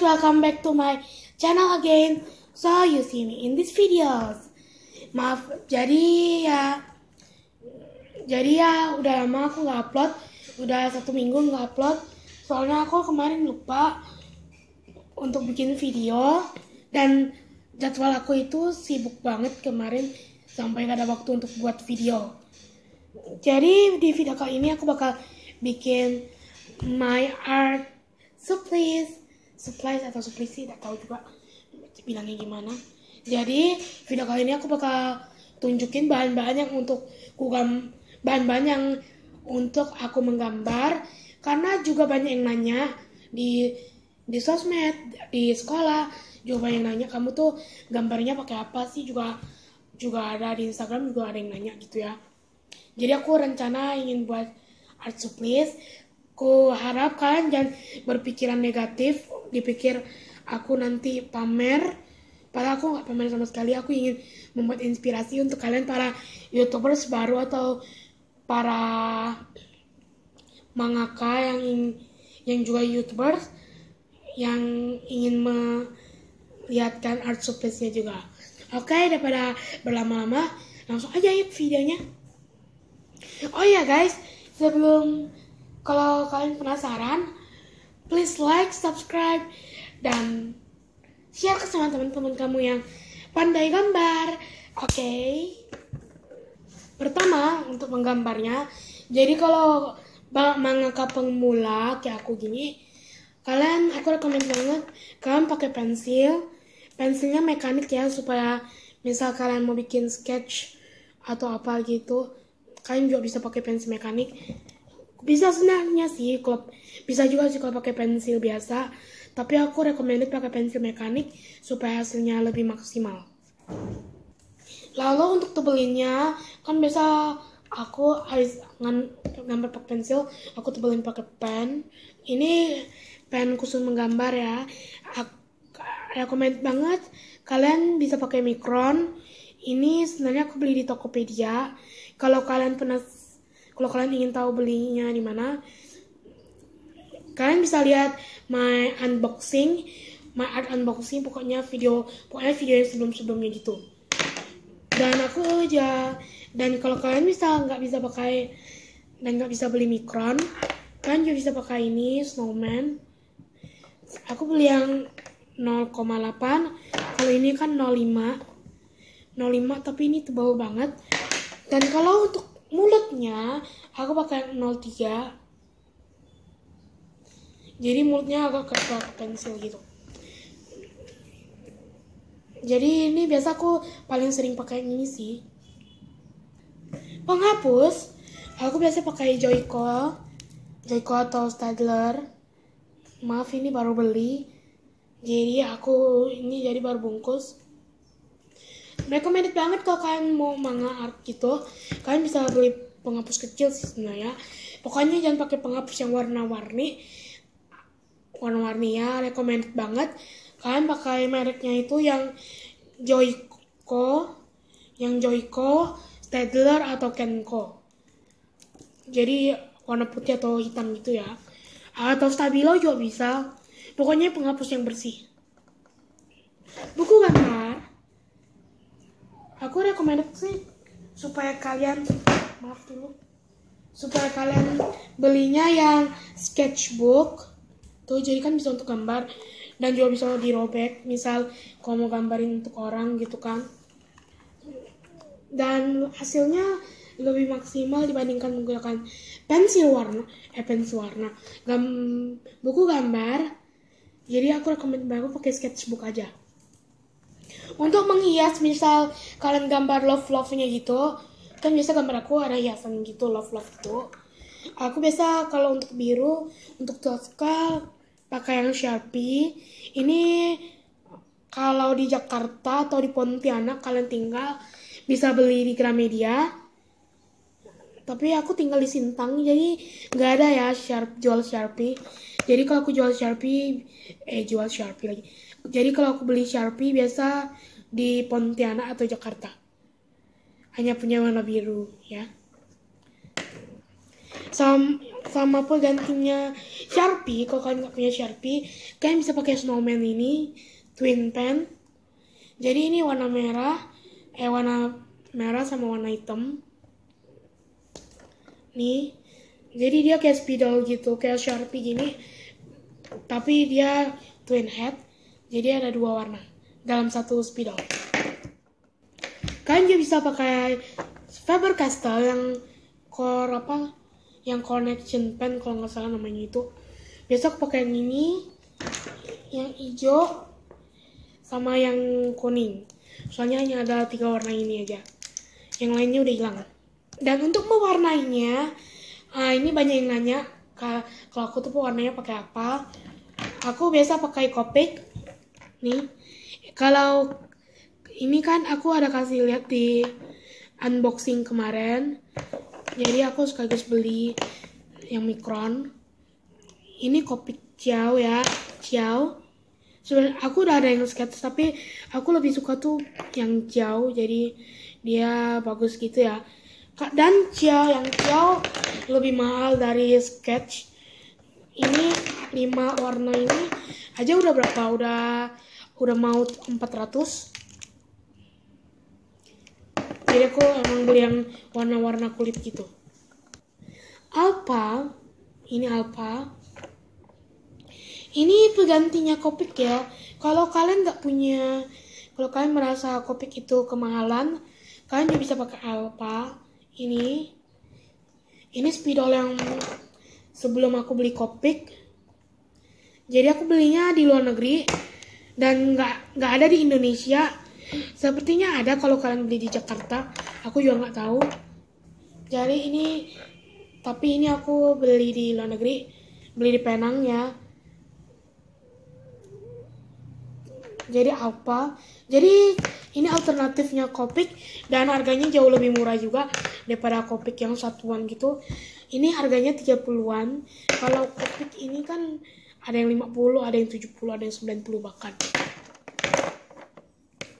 welcome back to my channel again. So you see me in these videos. Maaf, jadi ya, jadi ya udah lama aku nggak upload, udah satu minggu nggak upload. Soalnya aku kemarin lupa untuk bikin video dan jadwal aku itu sibuk banget kemarin sampai gak ada waktu untuk buat video. Jadi di video kali ini aku bakal bikin my art supplies, supplies atau supplies sih, tidak tahu juga bilangnya gimana. Jadi video kali ini aku bakal tunjukin bahan-bahan yang untuk kugam bahan-bahan yang untuk aku menggambar karena juga banyak yang nanya di di sosmed, di sekolah juga banyak yang nanya kamu tuh gambarnya pakai apa sih juga juga ada di Instagram juga ada yang nanya gitu ya. Jadi aku rencana ingin buat art supplies. Ku harap kalian jangan berpikiran negatif, dipikir aku nanti pamer Padahal aku nggak pamer sama sekali. Aku ingin membuat inspirasi untuk kalian para youtubers baru atau para mangaka yang yang juga youtubers yang ingin melihatkan art suppliesnya juga. Oke, daripada berlama-lama, langsung aja yuk videonya. Oh iya guys, sebelum kalau kalian penasaran, please like, subscribe, dan share ke sama teman-teman kamu yang pandai gambar. Oke. Okay. Pertama, untuk menggambarnya, jadi kalau mangaka pemula kayak aku gini, kalian aku rekomend banget kalian pakai pensil. Pensilnya mekanik ya supaya misal kalian mau bikin sketch atau apa gitu, kalian juga bisa pakai pensil mekanik. Bisa sebenarnya sih, kalau bisa juga sih kalau pakai pensil biasa tapi aku recommended pakai pensil mekanik supaya hasilnya lebih maksimal. Lalu untuk tebelinnya, kan biasa aku harus gambar pakai pensil, aku tebelin pakai pen. Ini pen khusus menggambar ya. Aku banget kalian bisa pakai mikron. Ini sebenarnya aku beli di Tokopedia. Kalau kalian pernah kalau kalian ingin tahu belinya di mana, kalian bisa lihat my unboxing my art unboxing pokoknya video pokoknya video yang sebelum sebelumnya gitu. Dan aku aja. Dan kalau kalian bisa nggak bisa pakai dan nggak bisa beli mikron kalian juga bisa pakai ini snowman. Aku beli yang 0,8 kalau ini kan 0,5 0,5 tapi ini tebal banget. Dan kalau untuk mulutnya aku pakai 0,3 jadi mulutnya agak keras pensil gitu. Jadi ini biasa aku paling sering pakai ini sih. Penghapus aku biasa pakai Joyko Joyko atau Stadler. Maaf ini baru beli. Jadi aku ini jadi baru bungkus recommended banget kalau kalian mau manga art gitu. Kalian bisa beli penghapus kecil sih sebenarnya. Pokoknya jangan pakai penghapus yang warna-warni. Warna-warni ya recommended banget. Kalian pakai mereknya itu yang Joyko yang Joyko Stadler atau Kenko. Jadi warna putih atau hitam gitu ya. Atau Stabilo juga bisa. Pokoknya penghapus yang bersih. Buku gambar aku recommended sih supaya kalian maaf dulu supaya kalian belinya yang sketchbook tuh jadi kan bisa untuk gambar dan juga bisa dirobek misal kalau mau gambarin untuk orang gitu kan. Dan hasilnya lebih maksimal dibandingkan menggunakan pensil warna eh pensil warna gam buku gambar. Jadi aku rekomend banget pakai sketchbook aja untuk menghias misal kalian gambar love love nya gitu kan biasa gambar aku ada hiasan gitu love love gitu. Aku biasa kalau untuk biru untuk Tosca pakai yang Sharpie. Ini kalau di Jakarta atau di Pontianak kalian tinggal bisa beli di Gramedia. Tapi aku tinggal di Sintang jadi nggak ada ya sharp jual Sharpie jadi kalau aku jual Sharpie eh jual Sharpie lagi. Jadi kalau aku beli Sharpie biasa di Pontianak atau Jakarta. Hanya punya warna biru ya. Sama sama penggantinya Sharpie. Kalau kalian nggak punya Sharpie kalian bisa pakai snowman ini twin pen. Jadi ini warna merah eh warna merah sama warna hitam. Nih jadi dia kayak spidol gitu kayak Sharpie gini. Tapi dia twin head jadi ada dua warna dalam satu spidol kalian juga bisa pakai Faber Castell yang core apa? Yang connection pen kalau nggak salah namanya itu. Besok pakai yang ini yang hijau sama yang kuning. Soalnya hanya ada tiga warna ini aja. Yang lainnya udah hilang. Dan untuk mewarnainya ah, ini banyak yang nanya kalau aku tuh warnanya pakai apa? Aku biasa pakai Copic nih. Kalau ini kan aku ada kasih lihat di unboxing kemarin. Jadi aku sekaligus beli yang mikron ini kopi ciao ya ciao sebenarnya aku udah ada yang sketch tapi aku lebih suka tuh yang jauh jadi dia bagus gitu ya dan ciao yang ciao lebih mahal dari sketch. Ini lima warna ini aja udah berapa? Udah udah mau 400 jadi aku emang beli yang warna-warna kulit gitu. Alpa ini Alpa ini penggantinya Kopik ya. Kalau kalian nggak punya kalau kalian merasa Kopik itu kemahalan kalian juga bisa pakai Alpa ini ini spidol yang sebelum aku beli Kopik jadi aku belinya di luar negeri dan nggak nggak ada di Indonesia Sepertinya ada kalau kalian beli di Jakarta. Aku juga nggak tahu. Jadi ini, tapi ini aku beli di luar negeri, beli di Penang ya. Jadi apa? Jadi ini alternatifnya Kopik dan harganya jauh lebih murah juga daripada Kopik yang satuan gitu. Ini harganya 30-an. Kalau Kopik ini kan ada yang 50, ada yang 70, ada yang 90 bahkan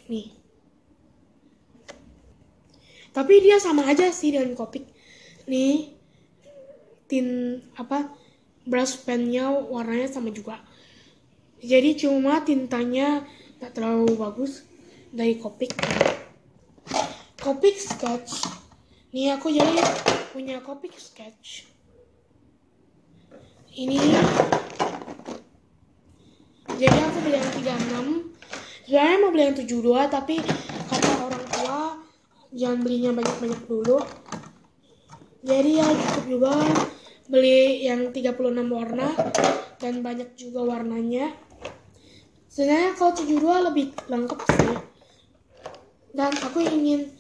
nih tapi dia sama aja sih dengan kopik nih tin apa brush pennya warnanya sama juga jadi cuma tintanya tak terlalu bagus dari kopik kopik sketch nih aku jadi punya kopik sketch. Ini. Jadi aku beli yang 36 sebenarnya mau beli yang 72 tapi kata orang tua jangan belinya banyak-banyak dulu. Jadi ya cukup juga beli yang 36 warna dan banyak juga warnanya. Sebenarnya kalau 72 lebih lengkap sih. Dan aku ingin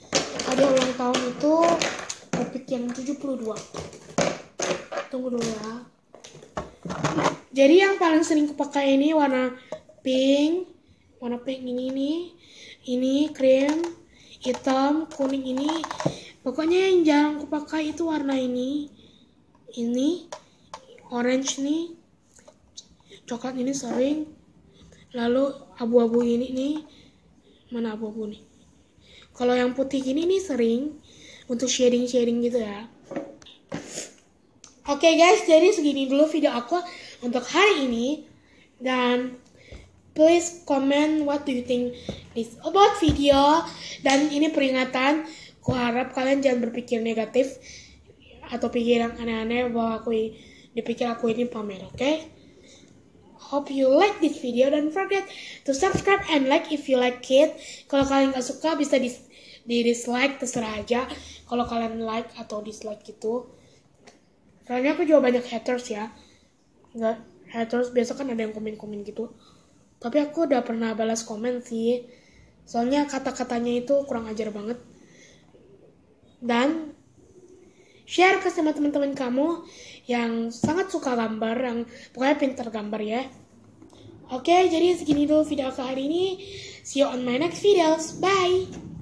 ada ulang tahun itu topik yang 72 tunggu dulu ya. Jadi yang paling sering kupakai ini warna pink warna pink ini nih ini krem hitam kuning ini. Pokoknya yang jarang aku pakai itu warna ini ini orange nih coklat ini sering lalu abu-abu ini nih mana abu-abu nih kalau yang putih gini nih sering untuk sharing-sharing gitu ya Oke okay guys, jadi segini dulu video aku untuk hari ini. Dan please comment what do you think this about video dan ini peringatan ku harap kalian jangan berpikir negatif atau pikiran aneh-aneh bahwa aku dipikir aku ini pamer oke okay? Hope you like this video. Don't forget to subscribe and like if you like it. Kalau kalian gak suka bisa di, di dislike terserah aja. Kalau kalian like atau dislike gitu. Soalnya aku juga banyak haters ya. Nggak haters biasa kan ada yang komen-komen gitu. Tapi aku udah pernah balas komen sih. Soalnya kata-katanya itu kurang ajar banget. Dan share ke sama teman-teman kamu yang sangat suka gambar yang pokoknya pinter gambar ya. Oke jadi segini dulu video aku hari ini. See you on my next videos. Bye